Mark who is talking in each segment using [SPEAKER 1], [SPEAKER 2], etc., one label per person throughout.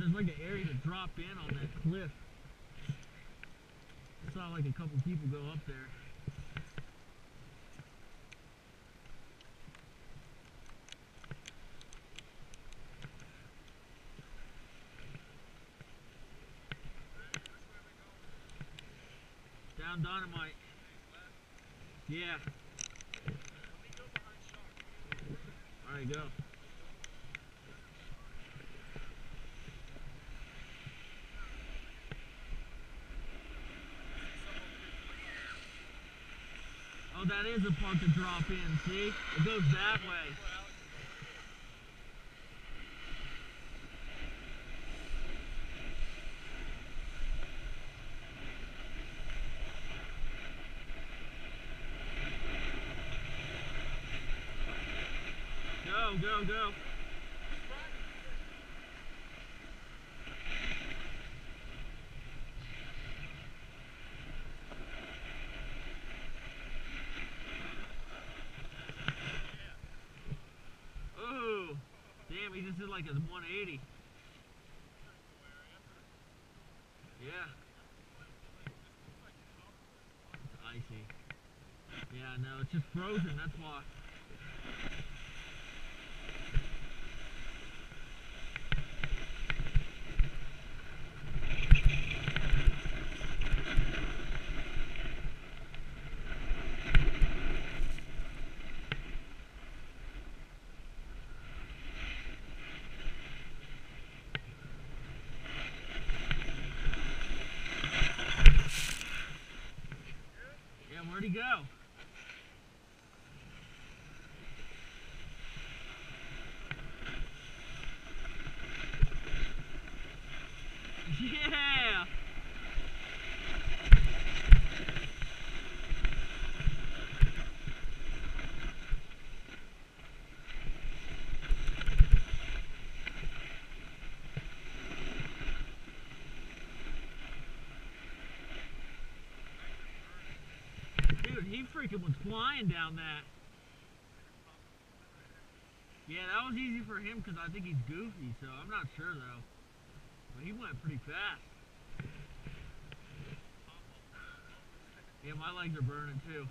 [SPEAKER 1] there's like an area to drop in on that cliff. I saw like a couple people go up there. Down dynamite. Yeah. Alright, go. Oh, that is a part to drop in, see? It goes that way. Go, go, go. Oh, like it's 180. Yeah. It's icy. Yeah, no, it's just frozen, that's why. Yeah, where'd he go? Yeah! Dude, he freaking was flying down that. Yeah, that was easy for him because I think he's goofy, so I'm not sure though. But he went pretty fast. Yeah, my legs are burning too.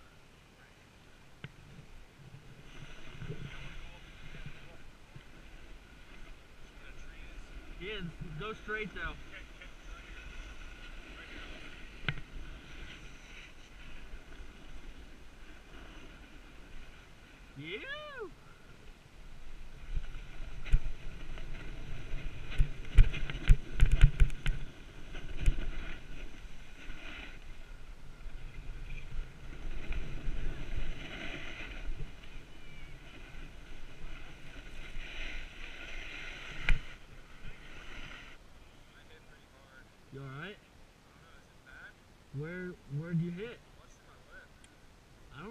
[SPEAKER 1] Yeah, go straight though. Yeah. You alright? Where where'd you hit? I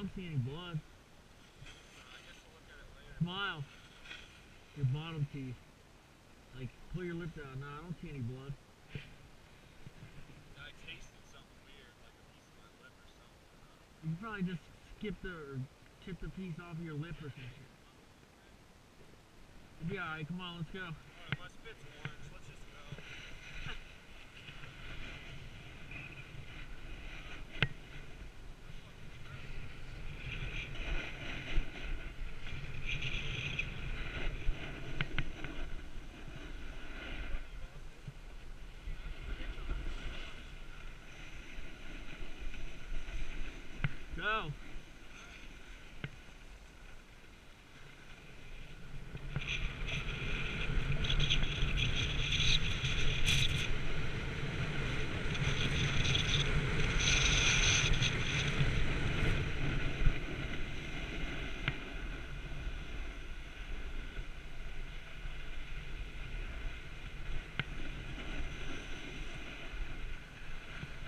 [SPEAKER 1] I don't see any blood. Smile. Your bottom teeth. Like, pull your lip down. No, I don't see any blood. You probably just skipped the, or chipped a piece off of your lip or something. You'll be alright. Come on, let's go. Go.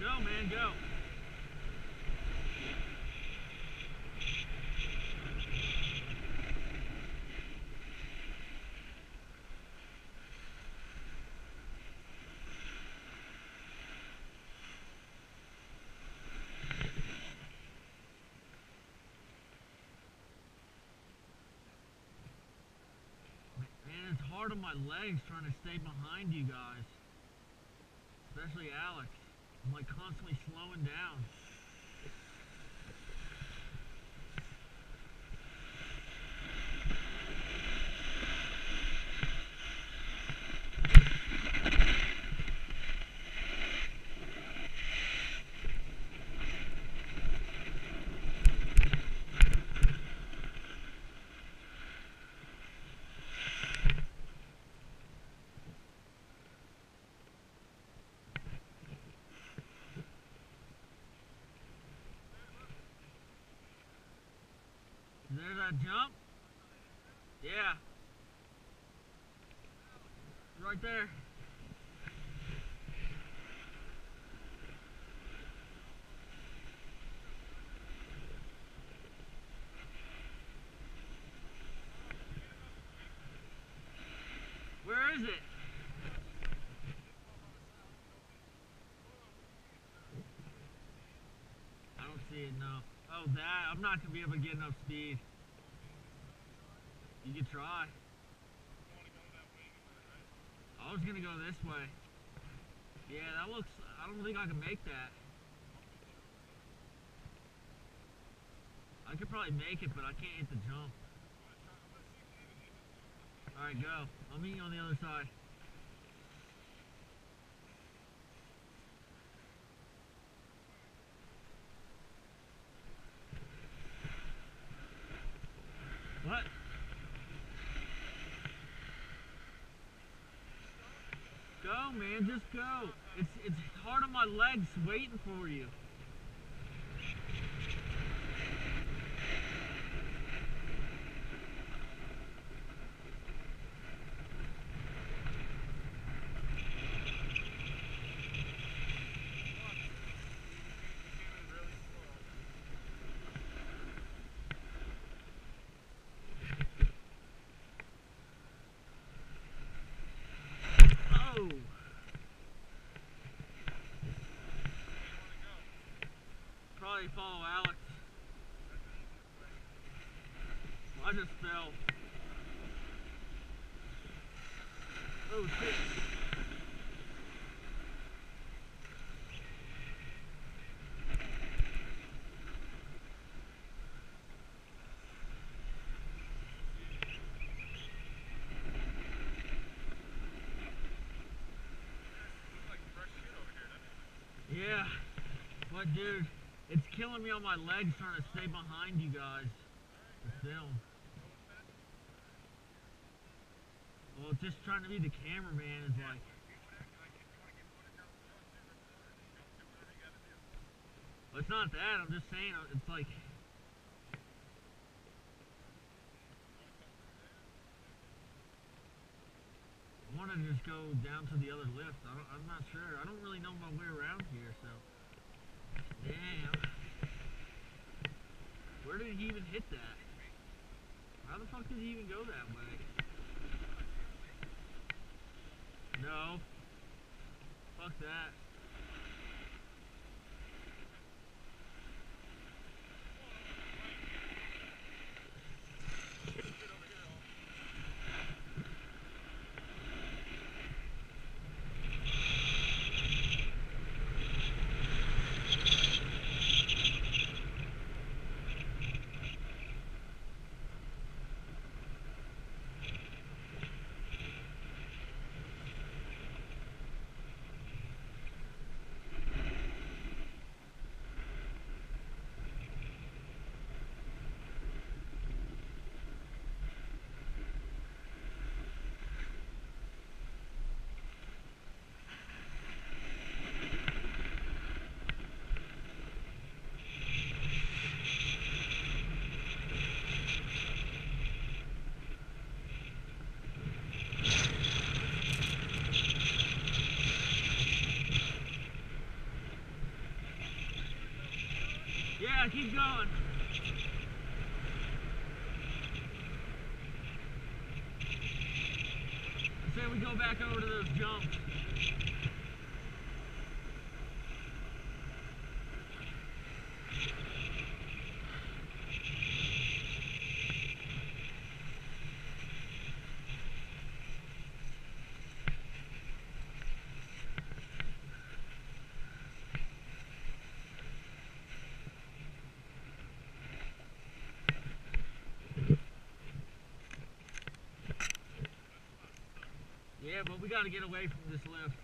[SPEAKER 1] Go, man, go. Hard on my legs trying to stay behind you guys. Especially Alex. I'm like constantly slowing down. That jump? Yeah. Right there. Where is it? I don't see it, no. Oh, that. I'm not going to be able to get enough speed. You could try. I was to go this way. Yeah, that looks... I don't think I can make that. I could probably make it, but I can't hit the jump. Alright, go. I'll meet you on the other side. What? Go, man, just go. It's it's hard on my legs waiting for you. Oh. Follow Alex. I just fell. Oh shit. Yeah. What dude, it's killing me on my legs trying to stay behind you guys. Film. Well, just trying to be the cameraman is like. Well, it's not that. I'm just saying. uh, It's like. I want to just go down to the other lift. I I'm not sure. I don't really know my way around here, so. Damn. Where did he even hit that? How the fuck did he even go that way? No. Fuck that. Keep going. I say we go back over to those jumps. But we gotta get away from this lift.